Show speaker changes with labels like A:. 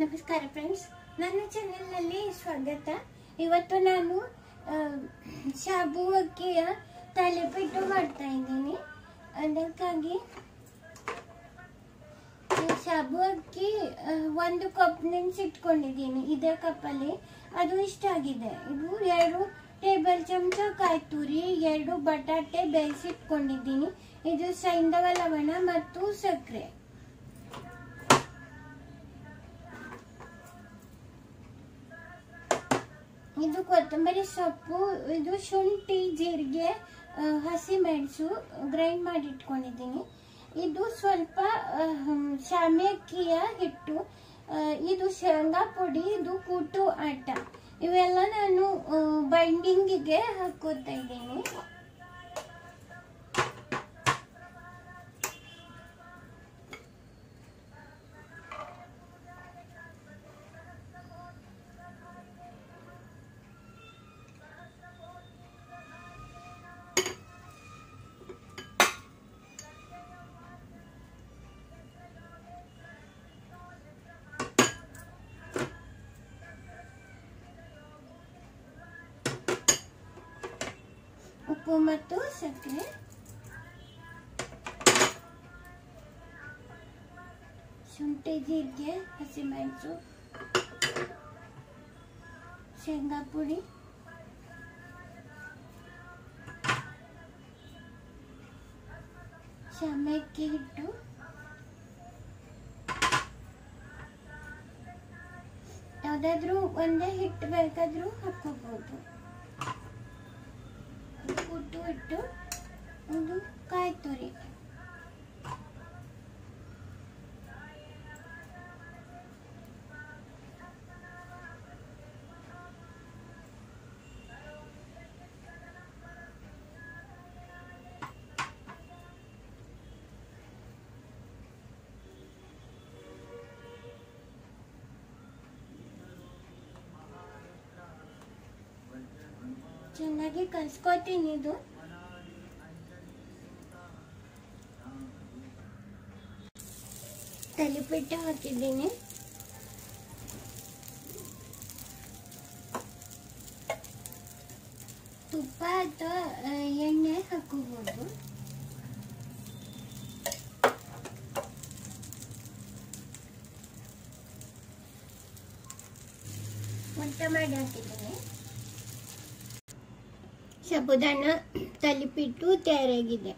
A: ನಮಸ್ಕಾರ ಫ್ರೆಂಡ್ಸ್ ನನ್ನ ಚಾನೆಲ್ನಲ್ಲಿ ಸ್ವಾಗತ. ಇವತ್ತು ನಾನು ಶಾಬು ಅಕ್ಕಿಯ ತಲೆಪಿಟ್ಟು ಮಾಡ್ತಾ ಇದ್ದೀನಿ. ಅದಕ್ಕಾಗಿ ಶಾಬು ಅಕ್ಕಿ ಒಂದು ಕಪ್ ನೆನೆಸಿಟ್ಕೊಂಡಿದ್ದೀನಿ. ಇದೇ ಕಪ್ಪಲ್ಲಿ ಅದು ಇಷ್ಟ ಆಗಿದೆ. ಇದು ಎರಡು ಟೇಬಲ್ ಚಮಚ ಕಾಯ್ತುರಿ, ಎರಡು ಬಟಾಟೆ ಬೇಯಿಸಿಟ್ಕೊಂಡಿದ್ದೀನಿ. ಇದು ಸೈಂಧವ ಲವಣ ಮತ್ತು ಸಕ್ಕರೆ. ಇದು ಕೊತ್ತಂಬರಿ ಸೊಪ್ಪು, ಇದು ಶುಂಠಿ, ಜೀರಿಗೆ ಹಸಿ ಹಸಿಮೆಣಸು ಗ್ರೈಂಡ್ ಮಾಡಿ ಇಟ್ಕೊಂಡಿದ್ದೀನಿ. ಇದು ಸ್ವಲ್ಪ ಶಾಮಕ್ಕಿಯ ಹಿಟ್ಟು ಇದು ಶೇಂಗಾ ಪುಡಿ, ಇದು ಕೂಟು ಆಟ. ಇವೆಲ್ಲ ನಾನು ಬೈಂಡಿಂಗಿಗೆ ಹಾಕೋತಾ ಇದ್ದೀನಿ. ಉಪ್ಪು ಮತ್ತು ಸಕ್ಕರೆ ಶುಂಠಿ ಜೀರಿಗೆ ಹಸಿಮೆಣಸು ಶೇಂಗಾ ಪುಡಿ ಶಾಮಕ್ಕಿ ಹಿಟ್ಟು ಯಾವುದಾದ್ರೂ ಒಂದೇ ಹಿಟ್ಟು ಬೇಕಾದ್ರೂ ಹಾಕೋಬಹುದು ಇಟ್ಟು ಒಂದು ಕಾಯಿ ತುರಿ ಚೆನ್ನಾಗಿ ಕಲ್ಸ್ಕೊತೀನಿ ಇದು. ತಲಿಪಿಟ್ಟು ಹಾಕಿದ್ದೀನಿ. ತುಪ್ಪ ಅಥವಾ ಎಣ್ಣೆ ಹಾಕೋಬಹುದು ಮೊಟ್ಟೆ ಮಾಡಿ ಹಾಕಿದ್ದೀನಿ. ಸಾಬುದಾನ ತಲಿಪಿಟ್ಟು ತಯಾರಾಗಿದೆ.